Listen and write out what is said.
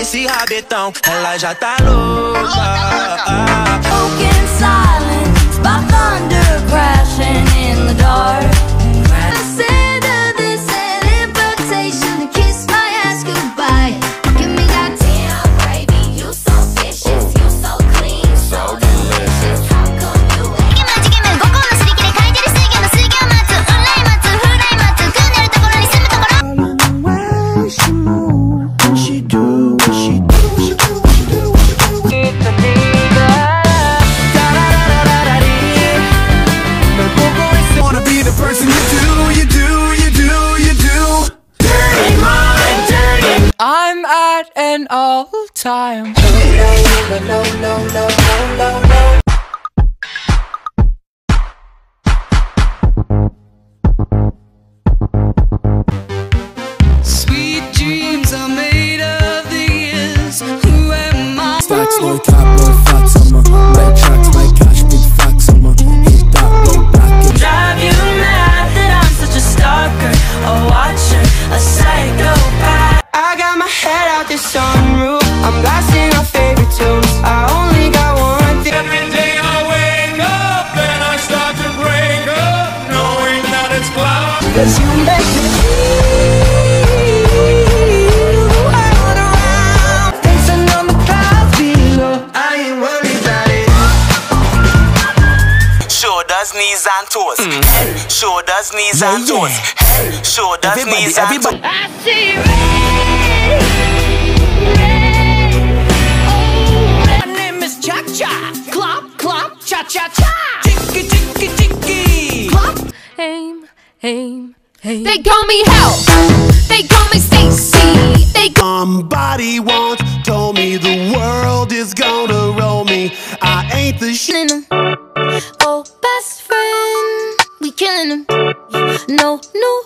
esse rabetão, ela já tá louca. Ah. At an all time. Sunroof. I'm blasting our favorite tunes. I only got one thing. Every day I wake up and I start to break up, knowing that it's clouds. Cause you make me feel the world around. Dancing on the clouds below. I ain't worried about it. Shoulders, knees, and toes. Mm. Head, shoulders, knees, and toes. Head, shoulders, knees, and toes. I see red, Aim, aim, aim. They call me Hell. They call me Stacy. They call Somebody once told me the world is gonna roll me I ain't the shit Oh, best friend, we killing him. No, no,